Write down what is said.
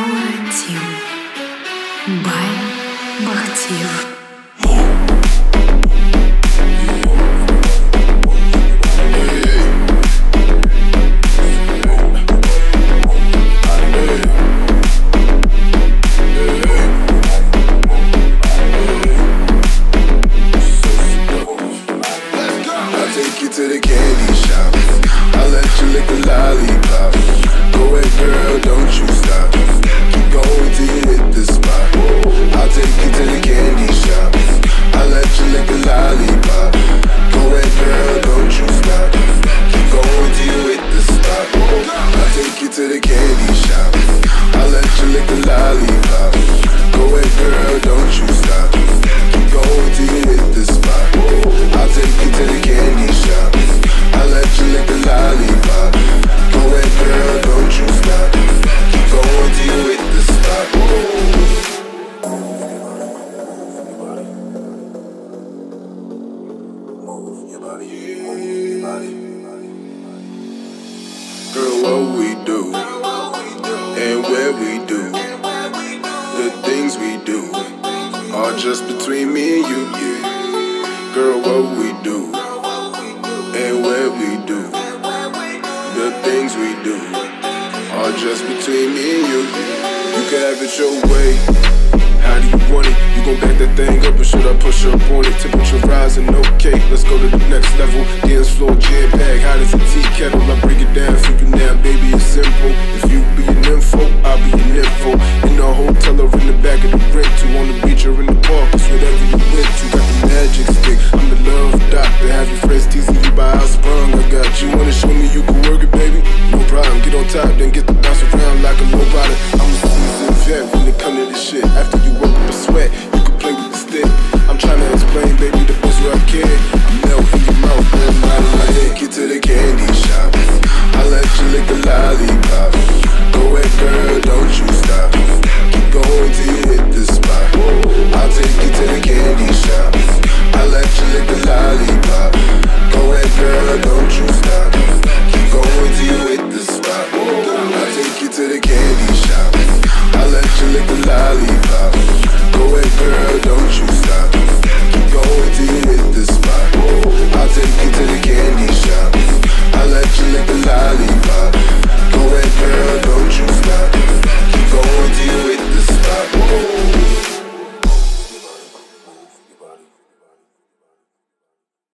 Алатин. Бай Бахтиев. What we do, and where we do, the things we do, are just between me and you, yeah. Girl, what we do, and where we do, the things we do, are just between me and you. You can have it your way. How do you want it? You gon' back that thing up or should I push up on it? Temperature rising, okay, let's go to the next level. Dance floor, jam simple. If you be an info, I'll be an info. In the hotel or in the back of the rental, on the beach or in the park, it's whatever you went to. Got the magic stick, I'm the love doctor. Have your friends teasing you by how sprung. I got you, wanna show me you can work it, baby? No problem, get on top, then get the bounce around like a low. I'm a seasoned vet when it come to this shit. After